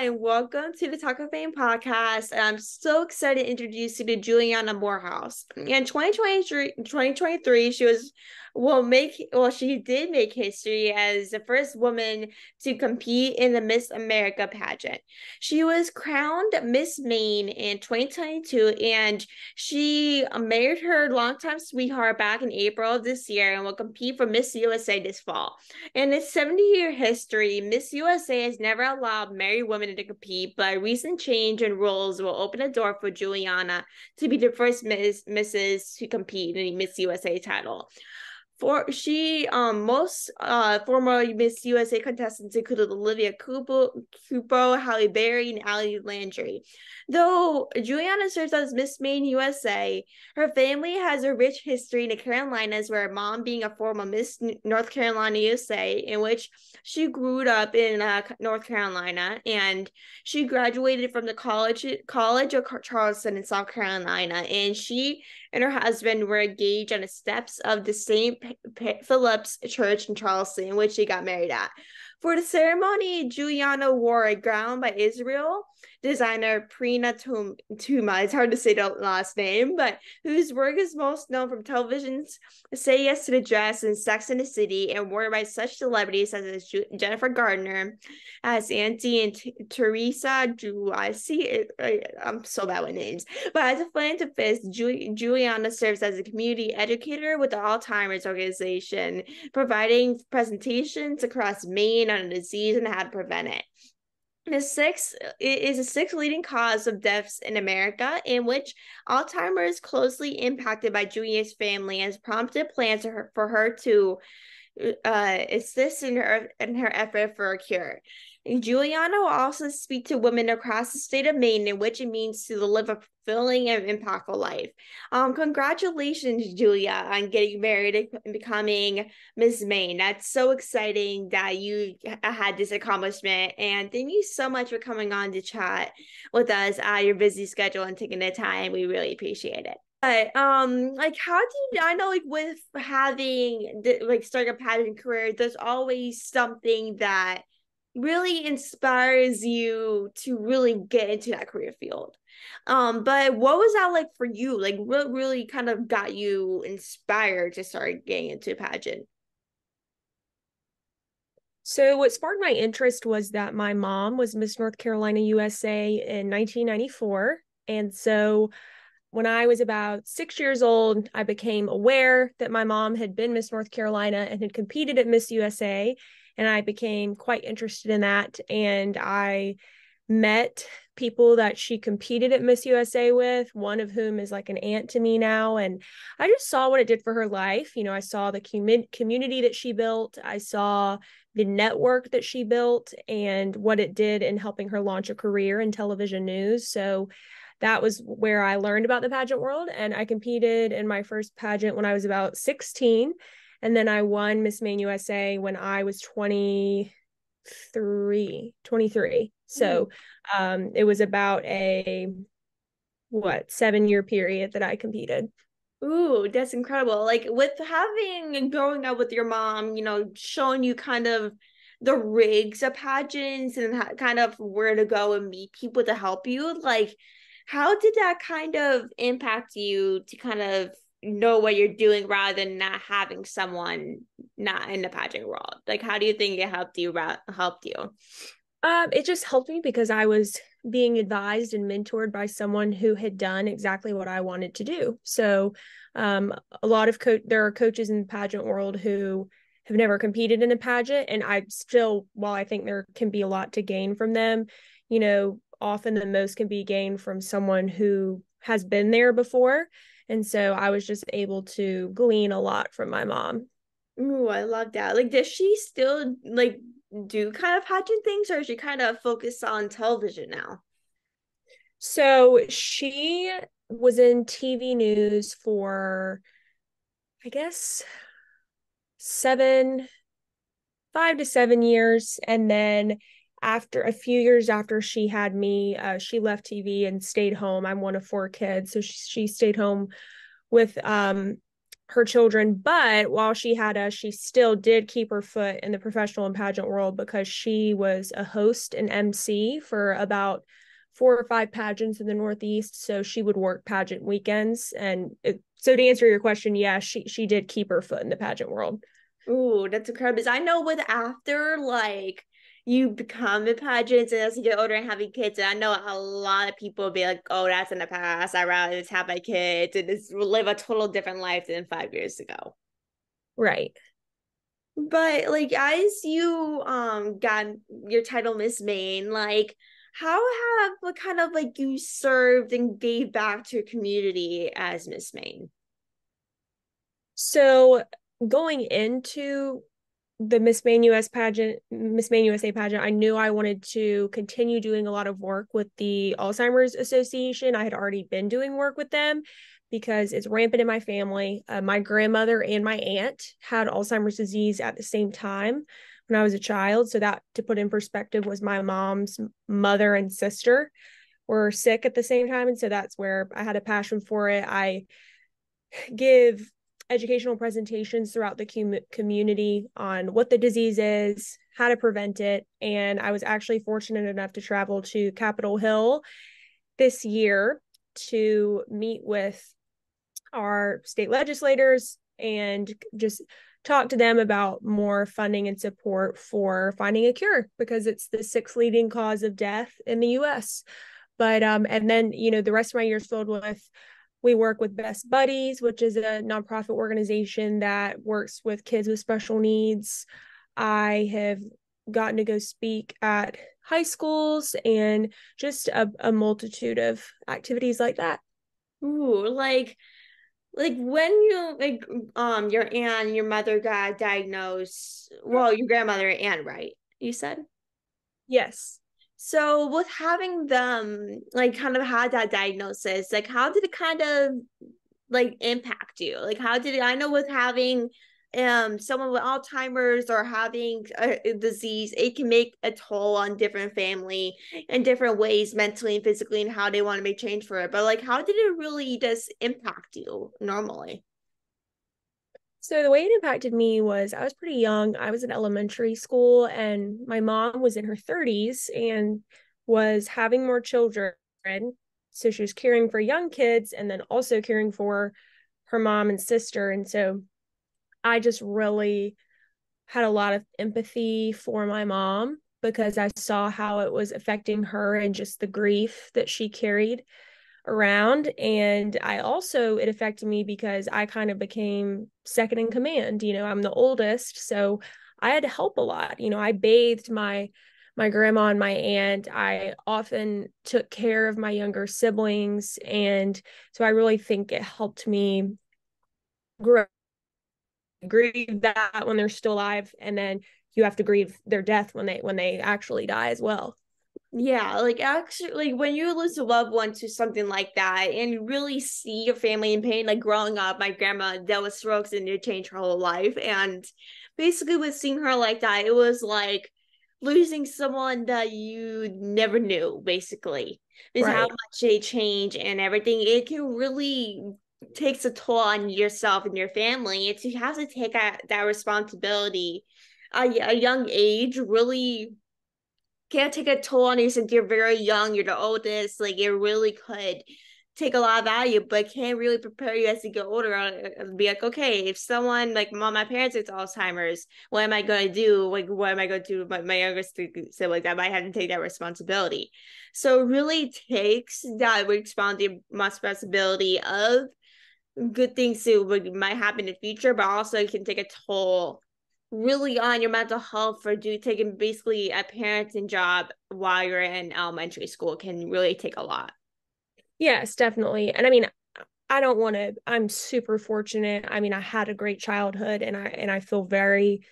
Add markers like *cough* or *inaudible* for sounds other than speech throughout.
and welcome to the Talk of Fame podcast. And I'm so excited to introduce you to Juliana Morehouse. In 2023, 2023 she was will make well she did make history as the first woman to compete in the Miss America pageant. She was crowned Miss Maine in 2022 and she married her longtime sweetheart back in April of this year and will compete for Miss USA this fall. In its 70 year history, Miss USA has never allowed married women to compete, but a recent change in rules will open a door for Juliana to be the first Miss Mrs. to compete in the Miss USA title. For she, um, most uh former Miss USA contestants included Olivia Culpo, Culpo, Halle Berry, and Ali Landry. Though Juliana serves as Miss Maine USA, her family has a rich history in the Carolinas, where her mom being a former Miss North Carolina USA, in which she grew up in uh, North Carolina, and she graduated from the college College of Charleston in South Carolina, and she and her husband were engaged on the steps of the St. Philip's Church in Charleston, in which they got married at. For the ceremony, Juliana wore a gown by Israel designer Pnina Tuma. It's hard to say the last name, but whose work is most known from television's Say Yes to the Dress and Sex in the City, and worn by such celebrities as Jennifer Gardner, Ashanti and T- Teresa Juicy. I'm so bad with names, but as a philanthropist, Ju- Juliana serves as a community educator with the Alzheimer's organization, providing presentations across Maine on the disease and how to prevent it. The sixth is a sixth leading cause of deaths in America, in which Alzheimer's is closely impacted by Julia's family, has prompted plans for her, for her to uh, assist in her in her effort for a cure. Juliana will also speak to women across the state of Maine in which it means to live a fulfilling and impactful life. Um, congratulations, Julia, on getting married and becoming Miss Maine. That's so exciting that you had this accomplishment. And thank you so much for coming on to chat with us at your busy schedule and taking the time. We really appreciate it. But um, like, how do you? I know, like, with having like starting a pageant career, there's always something that really inspires you to really get into that career field. Um, but what was that like for you? Like what really kind of got you inspired to start getting into pageant? So what sparked my interest was that my mom was Miss North Carolina USA in 1994. And so when I was about six years old, I became aware that my mom had been Miss North Carolina and had competed at Miss USA and I became quite interested in that. And I met people that she competed at Miss USA with, one of whom is like an aunt to me now. And I just saw what it did for her life. You know, I saw the com- community that she built, I saw the network that she built, and what it did in helping her launch a career in television news. So that was where I learned about the pageant world. And I competed in my first pageant when I was about 16 and then I won Miss Maine USA when I was 23, 23. So mm. um, it was about a what seven year period that I competed. Ooh, that's incredible. Like with having and growing up with your mom, you know, showing you kind of the rigs of pageants and kind of where to go and meet people to help you. Like, how did that kind of impact you to kind of know what you're doing rather than not having someone not in the pageant world? Like how do you think it helped you helped you? Um it just helped me because i was being advised and mentored by someone who had done exactly what i wanted to do. So um a lot of co- there are coaches in the pageant world who have never competed in a pageant and i still while i think there can be a lot to gain from them you know often the most can be gained from someone who has been there before and so I was just able to glean a lot from my mom. Ooh, I love that. Like, does she still like do kind of pageant things or is she kind of focused on television now? So she was in TV news for, I guess, seven, five to seven years. And then after a few years after she had me, uh, she left TV and stayed home. I'm one of four kids, so she, she stayed home with um, her children. But while she had us, she still did keep her foot in the professional and pageant world because she was a host and MC for about four or five pageants in the Northeast. So she would work pageant weekends. And it, so to answer your question, yeah, she she did keep her foot in the pageant world. Ooh, that's incredible. I know with after like you become a pageant and as you get older and having kids, and I know a lot of people be like, "Oh, that's in the past. I rather just have my kids and just live a total different life than five years ago." Right. But like, as you um got your title, Miss Maine, like, how have what kind of like you served and gave back to your community as Miss Maine? So going into the Miss Maine US pageant, Miss Maine USA pageant, I knew I wanted to continue doing a lot of work with the Alzheimer's Association. I had already been doing work with them because it's rampant in my family. Uh, my grandmother and my aunt had Alzheimer's disease at the same time when I was a child. So that, to put in perspective, was my mom's mother and sister were sick at the same time, and so that's where I had a passion for it. I give educational presentations throughout the com- community on what the disease is, how to prevent it. And I was actually fortunate enough to travel to Capitol Hill this year to meet with our state legislators and just talk to them about more funding and support for finding a cure because it's the sixth leading cause of death in the US. But um and then you know the rest of my years filled with we work with Best Buddies, which is a nonprofit organization that works with kids with special needs. I have gotten to go speak at high schools and just a, a multitude of activities like that. Ooh, like like when you like um your aunt your mother got diagnosed well your grandmother and right you said yes so with having them like kind of had that diagnosis, like how did it kind of like impact you? Like how did it I know with having um someone with Alzheimer's or having a, disease, it can make a toll on different family in different ways, mentally and physically, and how they want to make change for it. But like how did it really just impact you normally? So the way it impacted me was I was pretty young. I was in elementary school and my mom was in her 30s and was having more children. So she was caring for young kids and then also caring for her mom and sister. And so I just really had a lot of empathy for my mom because I saw how it was affecting her and just the grief that she carried around and i also it affected me because i kind of became second in command you know i'm the oldest so i had to help a lot you know i bathed my my grandma and my aunt i often took care of my younger siblings and so i really think it helped me grow. Grieve that when they're still alive and then you have to grieve their death when they when they actually die as well yeah, like actually, like when you lose a loved one to something like that, and you really see your family in pain. Like growing up, my grandma dealt with strokes and it changed her whole life. And basically, with seeing her like that, it was like losing someone that you never knew. Basically, is right. how much they change and everything. It can really takes a toll on yourself and your family. It's you have to take a, that responsibility at a young age. Really can't take a toll on you since you're very young, you're the oldest. Like it really could take a lot of value, but can't really prepare you as you get older. Uh, be like, okay, if someone like my, my parents it's Alzheimer's, what am I going to do? Like, what am I going to do? My, my youngest sibling, I might have to take that responsibility. So it really takes that responsibility of good things that might happen in the future, but also it can take a toll really on your mental health for do taking basically a parenting job while you're in elementary school can really take a lot. Yes, definitely. And I mean, I don't want to I'm super fortunate. I mean, I had a great childhood and I and I feel very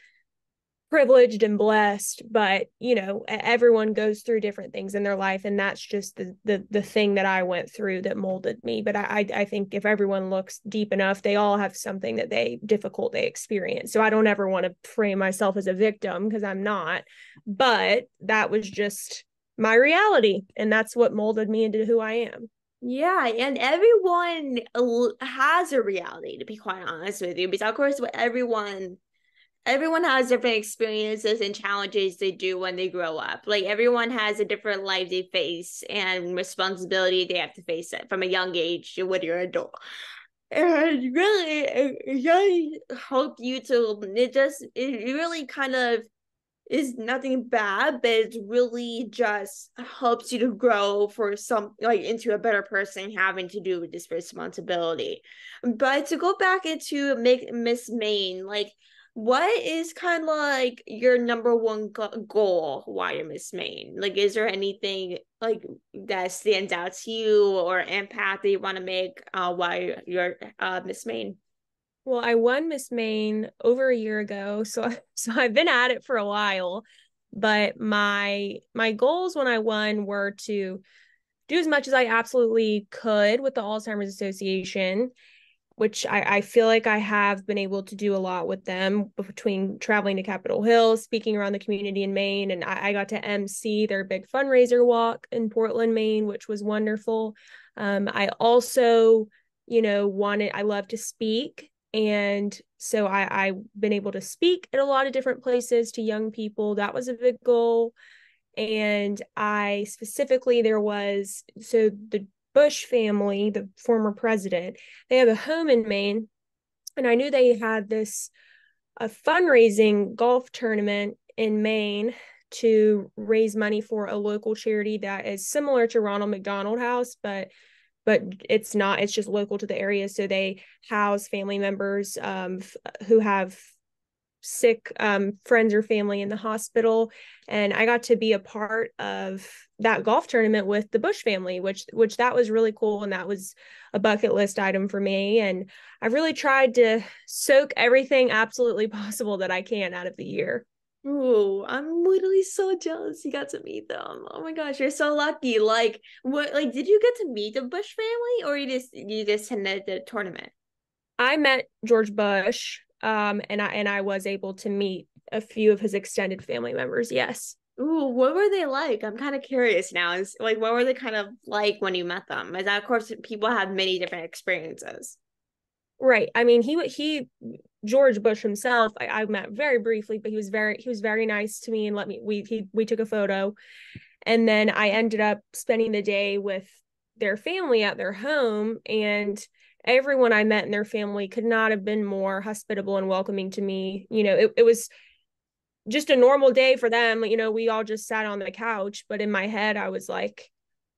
privileged and blessed but you know everyone goes through different things in their life and that's just the the, the thing that i went through that molded me but I, I think if everyone looks deep enough they all have something that they difficult they experience. So i don't ever want to frame myself as a victim because i'm not but that was just my reality and that's what molded me into who i am. Yeah, and everyone has a reality, to be quite honest with you, because of course, everyone everyone has different experiences and challenges they do when they grow up. Like everyone has a different life they face and responsibility they have to face it from a young age to when you're an adult. And really, it really help you to it just it really kind of is nothing bad, but it really just helps you to grow for some like into a better person having to do with this responsibility. But to go back into make Miss Maine, like what is kind of like your number one goal while you're Miss Maine? Like, is there anything like that stands out to you or impact that you want to make uh, while you're uh, Miss Maine? Well, I won Miss Maine over a year ago, so *laughs* so I've been at it for a while. But my my goals when I won were to do as much as I absolutely could with the Alzheimer's Association, which I, I feel like I have been able to do a lot with them between traveling to Capitol Hill, speaking around the community in Maine, and I, I got to MC their big fundraiser walk in Portland, Maine, which was wonderful. Um, I also, you know, wanted I love to speak and so I, I've been able to speak at a lot of different places to young people. That was a big goal. And I specifically, there was so the Bush family, the former president, they have a home in Maine. And I knew they had this a fundraising golf tournament in Maine to raise money for a local charity that is similar to Ronald McDonald House, but but it's not it's just local to the area so they house family members um, f- who have sick um, friends or family in the hospital and i got to be a part of that golf tournament with the bush family which which that was really cool and that was a bucket list item for me and i really tried to soak everything absolutely *laughs* possible that i can out of the year Oh, I'm literally so jealous you got to meet them. Oh my gosh, you're so lucky. Like, what? Like, did you get to meet the Bush family, or you just you just attended the tournament? I met George Bush, um, and I and I was able to meet a few of his extended family members. Yes. Ooh, what were they like? I'm kind of curious now. Is like, what were they kind of like when you met them? Is that of course, people have many different experiences. Right. I mean, he he George Bush himself, I, I met very briefly, but he was very he was very nice to me and let me we he we took a photo. And then I ended up spending the day with their family at their home and everyone I met in their family could not have been more hospitable and welcoming to me. You know, it, it was just a normal day for them. You know, we all just sat on the couch, but in my head, I was like,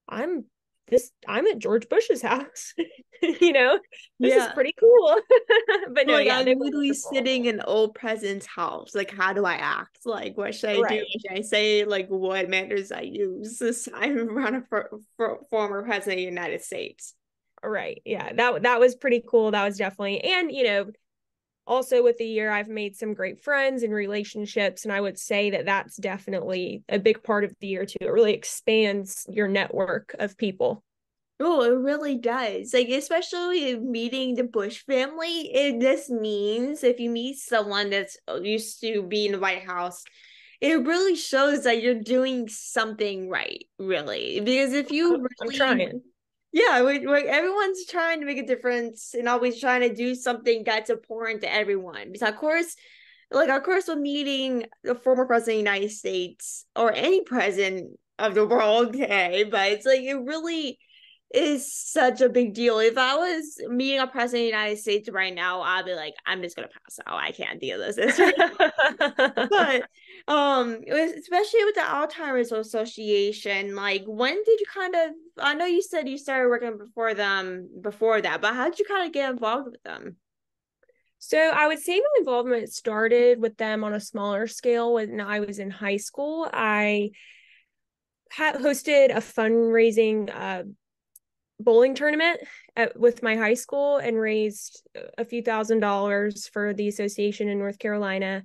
I'm this I'm at George Bush's *laughs* house. *laughs* you know, this yeah. is pretty cool. *laughs* but no, like, yeah, I'm literally sitting in old president's house. Like, how do I act? Like, what should I right. do? Should I say like what manners I use? This I'm around a for, for, former president of the United States. Right. Yeah. That that was pretty cool. That was definitely and you know also with the year i've made some great friends and relationships and i would say that that's definitely a big part of the year too it really expands your network of people Oh, it really does. Like, especially meeting the Bush family, it just means if you meet someone that's used to be in the White House, it really shows that you're doing something right, really. Because if you oh, really, I'm trying yeah we, we, everyone's trying to make a difference and always trying to do something that's important to everyone. Because of course like of course when meeting the former president of the united states or any president of the world *laughs* okay but it's like it really is such a big deal. If i was meeting a president of the united states right now i'd be like i'm just gonna pass out. I can't deal with this *laughs* but um especially with the alzheimer's association like when did you kind of i know you said you started working before them before that but how did you kind of get involved with them? So i would say my involvement started with them on a smaller scale when i was in high school. I had hosted a fundraising uh, bowling tournament at, with my high school and raised a few thousand dollars for the association in north carolina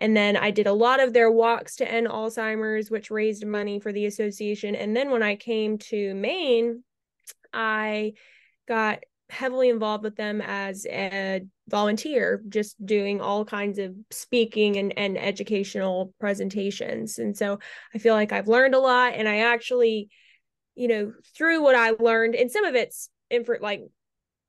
and then I did a lot of their walks to end Alzheimer's, which raised money for the association. And then when I came to Maine, I got heavily involved with them as a volunteer, just doing all kinds of speaking and, and educational presentations. And so I feel like I've learned a lot. And I actually, you know, through what I learned, and some of it's like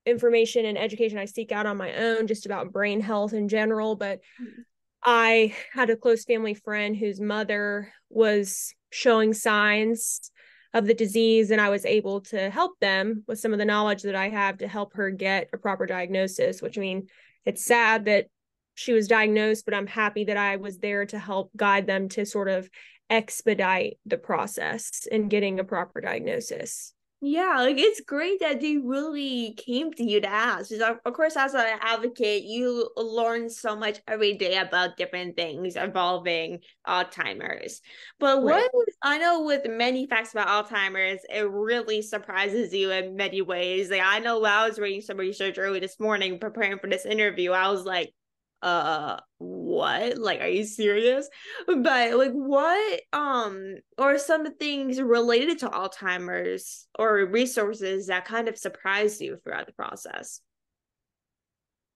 information and education I seek out on my own just about brain health in general. But mm-hmm. I had a close family friend whose mother was showing signs of the disease, and I was able to help them with some of the knowledge that I have to help her get a proper diagnosis. Which I mean, it's sad that she was diagnosed, but I'm happy that I was there to help guide them to sort of expedite the process in getting a proper diagnosis. Yeah, like it's great that they really came to you to ask. Because of course, as an advocate, you learn so much every day about different things involving Alzheimer's. But right. what I know with many facts about Alzheimer's, it really surprises you in many ways. Like I know when I was reading some research early this morning, preparing for this interview, I was like, uh what? Like are you serious? But like what um or some things related to alzheimer's or resources that kind of surprised you throughout the process?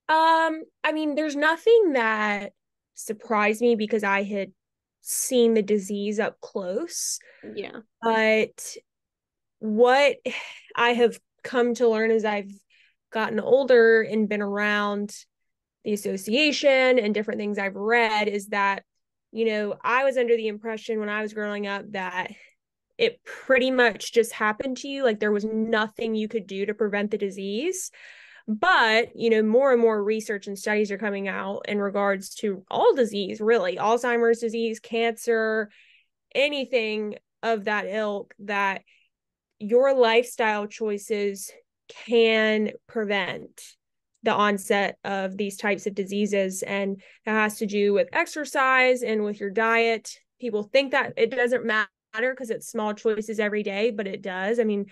Um i mean there's nothing that surprised me because i had seen the disease up close yeah. but what *sighs* i have come to learn as i've gotten older and been around the association and different things I've read is that, you know, I was under the impression when I was growing up that it pretty much just happened to you. Like there was nothing you could do to prevent the disease. But, you know, more and more research and studies are coming out in regards to all disease, really, Alzheimer's disease, cancer, anything of that ilk that your lifestyle choices can prevent the onset of these types of diseases. And that has to do with exercise and with your diet. People think that it doesn't matter because it's small choices every day, but it does. I mean,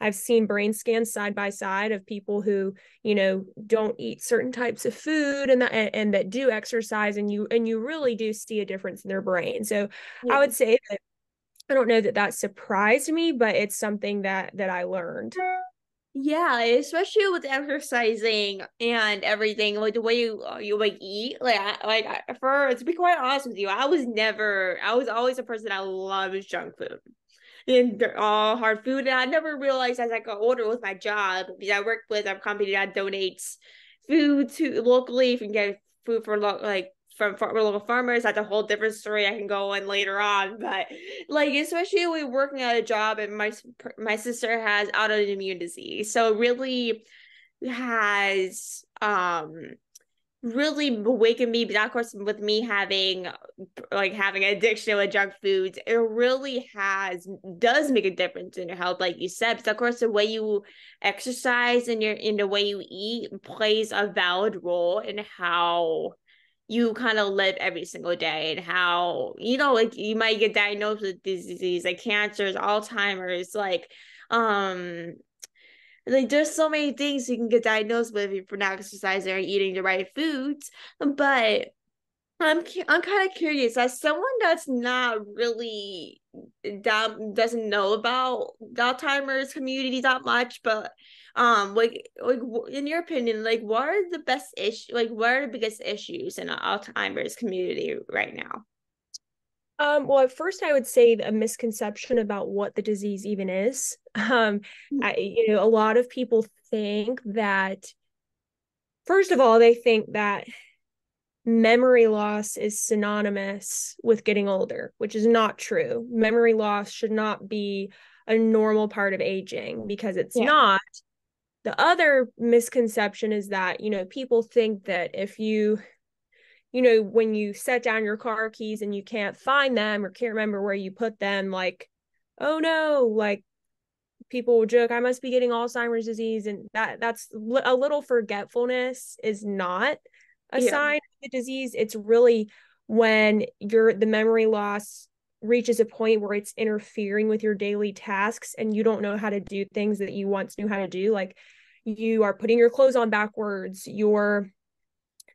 I've seen brain scans side by side of people who, you know, don't eat certain types of food and that and, and that do exercise and you and you really do see a difference in their brain. So yeah. I would say that I don't know that that surprised me, but it's something that that I learned. Yeah, especially with exercising and everything, like the way you uh, you like eat. Like, I, like for to be quite honest with you, I was never. I was always a person that loves junk food and all hard food. And I never realized as I got older with my job because I work with a company that donates food to locally. If you can get food for like from local farmers. That's a whole different story I can go on later on. But like, especially when working at a job, and my my sister has autoimmune disease, so it really has um really awakened me but of course with me having like having addiction with junk foods it really has does make a difference in your health like you said but of course the way you exercise and your in the way you eat plays a valid role in how you kind of live every single day and how you know like you might get diagnosed with disease like cancers alzheimer's like um like there's so many things you can get diagnosed with if you're not exercising or eating the right foods but i'm i'm kind of curious as someone that's not really that doesn't know about alzheimer's community that much but um like like in your opinion like what are the best issue like what are the biggest issues in alzheimer's community right now um, well, at first, I would say a misconception about what the disease even is. *laughs* Um, hmm. I, you know, a lot of people think that, first of all, they think that memory loss is synonymous with getting older, which is not true. Memory loss should not be a normal part of aging because it's yeah. not. The other misconception is that, you know, people think that if you, you know, when you set down your car keys and you can't find them or can't remember where you put them, like, oh no, like people will joke, I must be getting Alzheimer's disease. And that that's a little forgetfulness is not a yeah. sign of the disease. It's really when your the memory loss reaches a point where it's interfering with your daily tasks and you don't know how to do things that you once knew how to do like you are putting your clothes on backwards you're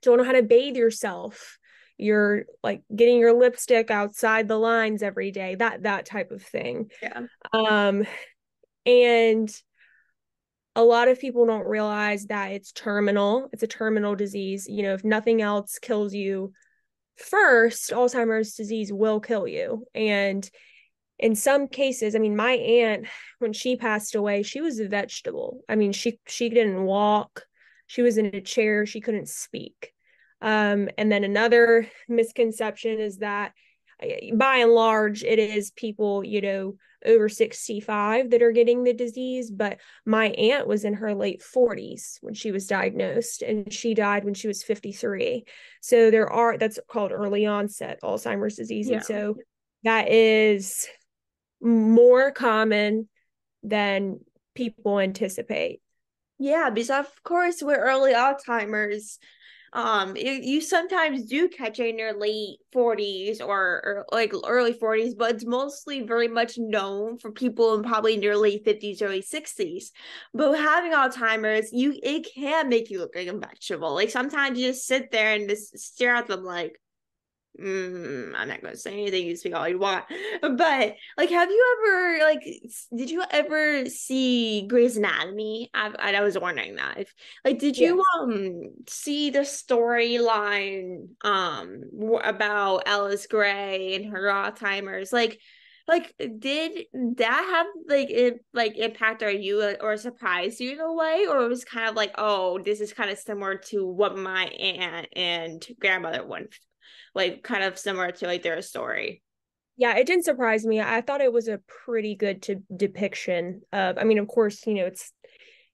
don't know how to bathe yourself you're like getting your lipstick outside the lines every day that that type of thing. Yeah. Um and a lot of people don't realize that it's terminal it's a terminal disease you know if nothing else kills you first alzheimer's disease will kill you and in some cases, I mean, my aunt, when she passed away, she was a vegetable. I mean, she she didn't walk, she was in a chair, she couldn't speak. Um, and then another misconception is that Eh, by and large, it is people, you know, over 65 that are getting the disease. But my aunt was in her late 40s when she was diagnosed, and she died when she was 53. So there are, that's called early onset Alzheimer's disease. Yeah. And so that is more common than people anticipate. Yeah, because of course, with early Alzheimer's, um you sometimes do catch it in your late 40s or, or like early 40s but it's mostly very much known for people in probably in your late 50s early 60s but having alzheimer's you it can make you look like a vegetable. Like sometimes you just sit there and just stare at them like mm, I'm not gonna say anything. You speak all you want, but like, have you ever like, did you ever see Grey's Anatomy? I, I was wondering that. If, like, did you yes. um see the storyline um about Alice Grey and her Alzheimer's? Like, like did that have like it like impact on you uh, or surprise you in a way or it was kind of like oh this is kind of similar to what my aunt and grandmother went like kind of similar to like their story. Yeah, it didn't surprise me. I thought it was a pretty good to depiction of I mean, of course, you know, it's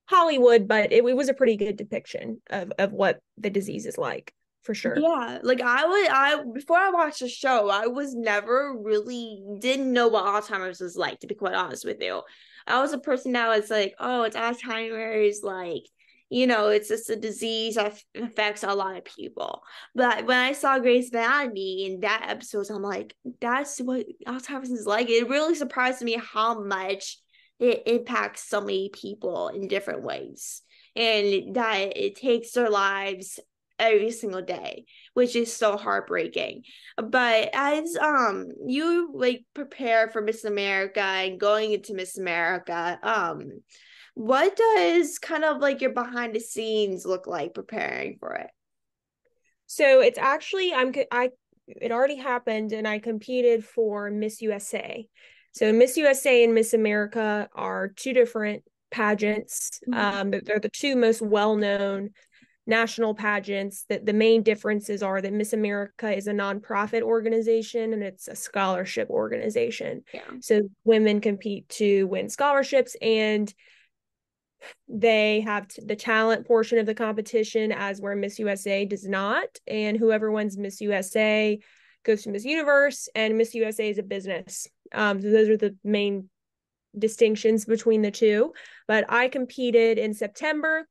Hollywood, but it, it was a pretty good depiction of of what the disease is like for sure. Yeah, like I would I before I watched the show, I was never really didn't know what Alzheimer's was like to be quite honest with you. I was a person that was like, oh, it's Alzheimer's, like you know, it's just a disease that affects a lot of people. But when I saw Grey's Anatomy in that episode, I'm like, that's what Alzheimer's is like. It really surprised me how much it impacts so many people in different ways and that it takes their lives every single day which is so heartbreaking but as um you like prepare for miss america and going into miss america um what does kind of like your behind the scenes look like preparing for it? So it's actually I'm I it already happened and I competed for Miss USA. So Miss USA and Miss America are two different pageants. Mm-hmm. Um, they're the two most well-known national pageants. That the main differences are that Miss America is a nonprofit organization and it's a scholarship organization. Yeah. So women compete to win scholarships and they have t- the talent portion of the competition as where miss usa does not and whoever wins miss usa goes to miss universe and miss usa is a business. Um, so those are the main distinctions between the two. But i competed in september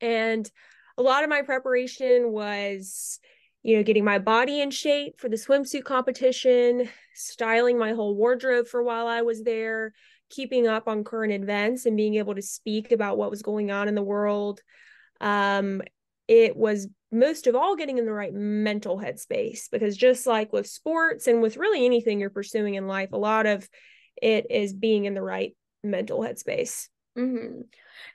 and a lot of my preparation was you know getting my body in shape for the swimsuit competition styling my whole wardrobe for while i was there keeping up on current events and being able to speak about what was going on in the world. Um, it was most of all getting in the right mental headspace because just like with sports and with really anything you're pursuing in life, a lot of it is being in the right mental headspace. Mm-hmm.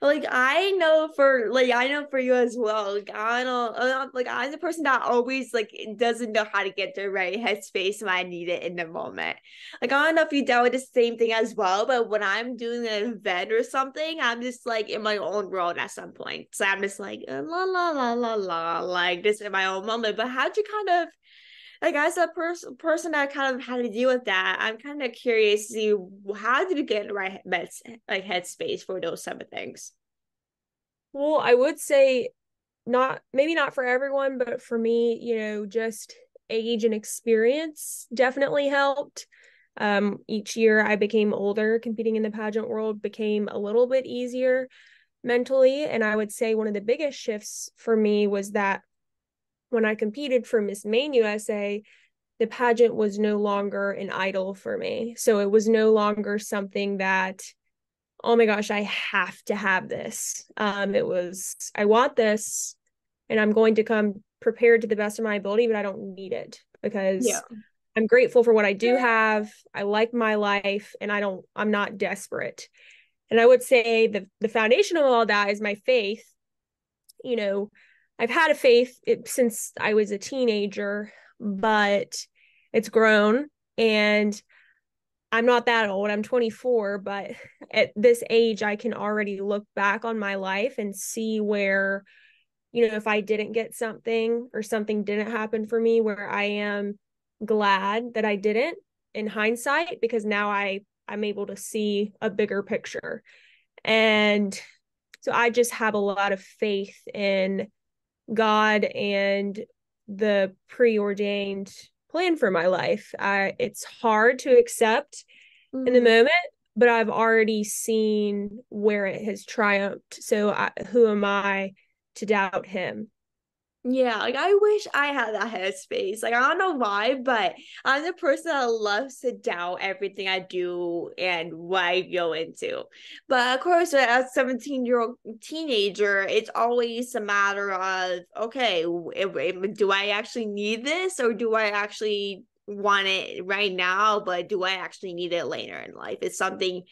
Like I know for like I know for you as well. Like I don't uh, like I'm the person that always like doesn't know how to get the right headspace when I need it in the moment. Like I don't know if you dealt with the same thing as well, but when I'm doing an event or something, I'm just like in my own world at some point. So I'm just like la la la la la like just in my own moment. But how'd you kind of like as a person person that kind of had to deal with that, I'm kind of curious to see how did you get the right head like headspace for those type of things. Well, I would say not maybe not for everyone, but for me, you know, just age and experience definitely helped. Um, each year I became older, competing in the pageant world became a little bit easier mentally. And I would say one of the biggest shifts for me was that when I competed for Miss Maine USA, the pageant was no longer an idol for me. So it was no longer something that, oh my gosh, I have to have this. Um, it was, I want this and I'm going to come prepared to the best of my ability, but I don't need it because yeah. I'm grateful for what I do have. I like my life and I don't, I'm not desperate. And I would say the the foundation of all that is my faith. You know, I've had a faith eh, since I was a teenager, but it's grown and I'm not that old. I'm 24, but at this age, I can already look back on my life and see where, you know, if I didn't get something or something didn't happen for me, where I am glad that I didn't in hindsight, because now I I'm able to see a bigger picture. And so I just have a lot of faith in God and the preordained plan for my life. I it's hard to accept mm-hmm. in the mm-hmm. moment, but I've already seen where it has triumphed. So I, who am I to doubt him? Yeah, like I wish I had that headspace. Like I don't know why, but I'm the person that loves to doubt everything I do and what I go into. But of course, as a 17 year old teenager, it's always a matter of okay, do I actually need this or do I actually want it right now? But do I actually need it later in life? It's something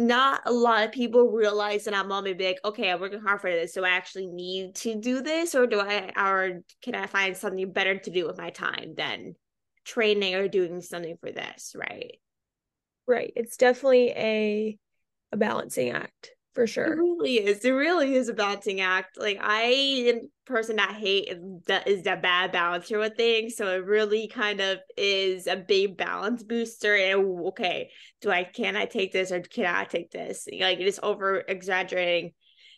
not a lot of people realize that I'm be like, okay, I'm working hard for this. Do I actually need to do this, or do I, or can I find something better to do with my time than training or doing something for this? Right. Right. It's definitely a a balancing act for sure. It really is. It really is a balancing act. Like I am a person that hate that is that bad balancer with things. So it really kind of is a big balance booster. And okay, do I can I take this or can I take this? Like it is over exaggerating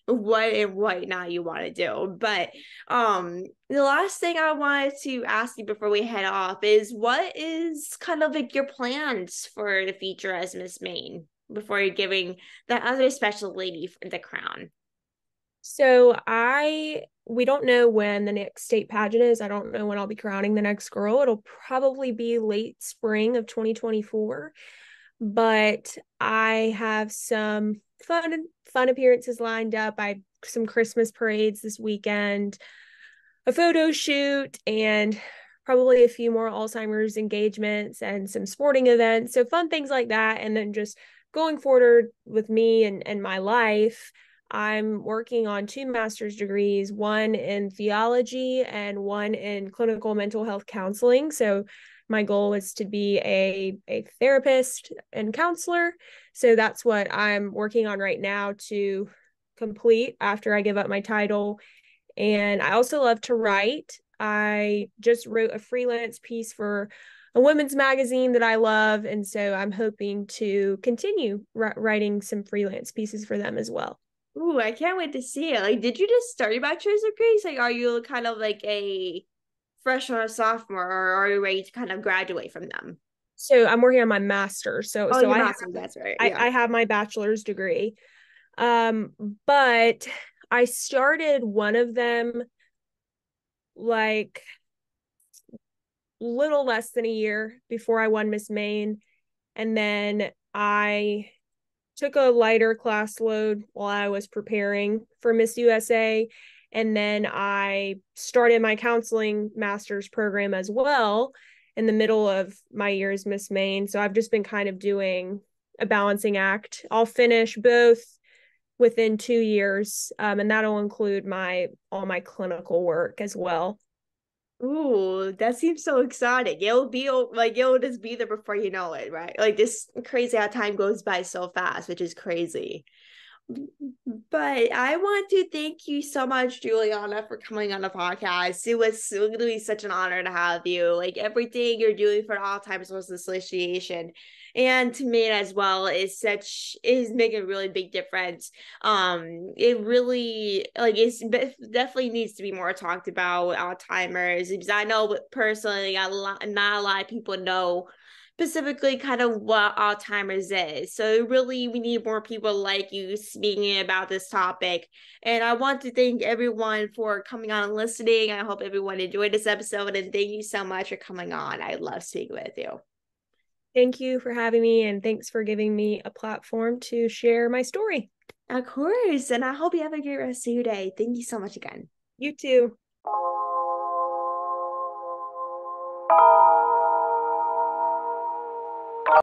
what and what not you want to do. But um the last thing I wanted to ask you before we head off is what is kind of like your plans for the future as Miss Maine? Before giving the other special lady the crown? So I we don't know when the next state pageant is. I don't know when I'll be crowning the next girl. It'll probably be late spring of 2024. But I have some fun fun appearances lined up. I some Christmas parades this weekend, a photo shoot, and probably a few more Alzheimer's engagements and some sporting events. So fun things like that. And then just going forward with me and, and my life, I'm working on two master's degrees, one in theology and one in clinical mental health counseling. So my goal is to be a, a therapist and counselor. So that's what I'm working on right now to complete after I give up my title. And I also love to write. I just wrote a freelance piece for a women's magazine that I love. And so I'm hoping to continue writing some freelance pieces for them as well. Ooh, I can't wait to see it. Like, did you just start your bachelor's degree? Like, are you kind of like a freshman or sophomore, or are you ready to kind of graduate from them? So I'm working on my master's. So, oh, so I, master's, have, that's right. Yeah. I, I have my bachelor's degree. Um, but I started one of them like little less than a year before I won Miss Maine. And then I took a lighter class load while I was preparing for Miss USA. And then I started my counseling master's program as well in the middle of my year as Miss Maine. So I've just been kind of doing a balancing act. I'll finish both within two years, um, and that'll include my all my clinical work as well. Ooh, that seems so exciting. It'll be like it'll just be there before you know it, right? Like this crazy how time goes by so fast, which is crazy. But I want to thank you so much, Juliana, for coming on the podcast. It was literally such an honor to have you. Like everything you're doing for Alzheimer's Association and to me as well is such is making a really big difference um it really like it's definitely needs to be more talked about alzheimer's because i know personally a lot, not a lot of people know specifically kind of what Alzheimer's is. So really we need more people like you speaking about this topic. And I want to thank everyone for coming on and listening. I hope everyone enjoyed this episode and thank you so much for coming on. I love speaking with you. Thank you for having me and thanks for giving me a platform to share my story. Of course. And I hope you have a great rest of your day. Thank you so much again. You too.